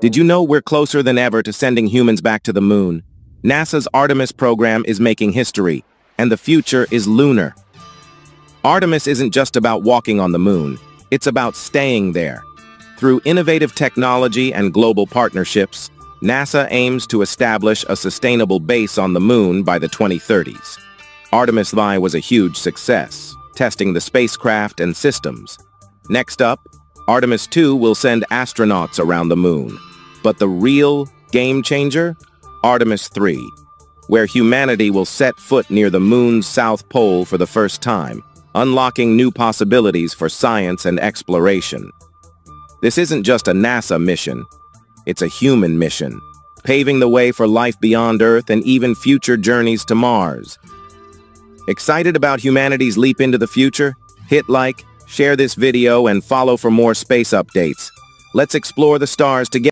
Did you know we're closer than ever to sending humans back to the moon? NASA's Artemis program is making history, and the future is lunar. Artemis isn't just about walking on the moon, it's about staying there. Through innovative technology and global partnerships, NASA aims to establish a sustainable base on the moon by the 2030s. Artemis I was a huge success, testing the spacecraft and systems. Next up, Artemis 2 will send astronauts around the moon. But the real game changer? Artemis 3, where humanity will set foot near the moon's south pole for the first time, unlocking new possibilities for science and exploration. This isn't just a NASA mission, it's a human mission, paving the way for life beyond Earth and even future journeys to Mars. Excited about humanity's leap into the future? Hit like, share this video, and follow for more space updates. Let's explore the stars together.